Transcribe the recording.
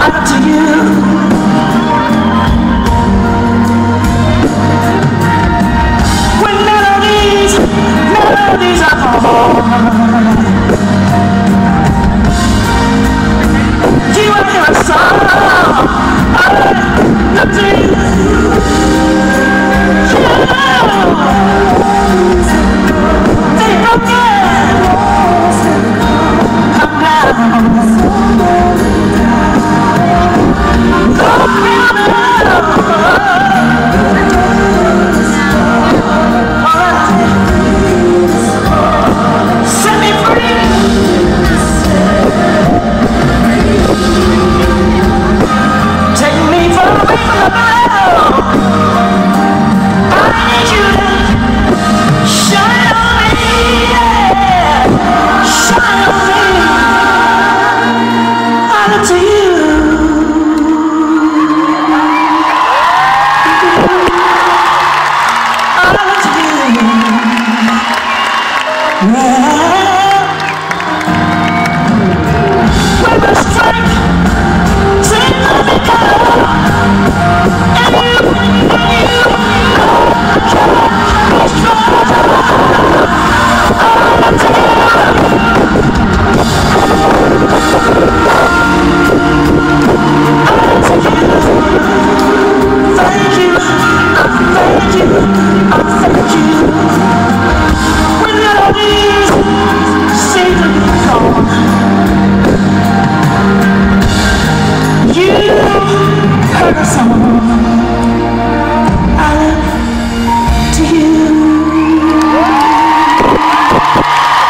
up to you. Where 神様の名前。